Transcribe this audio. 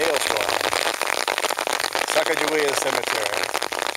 hailstorm. Sacagawea Cemetery.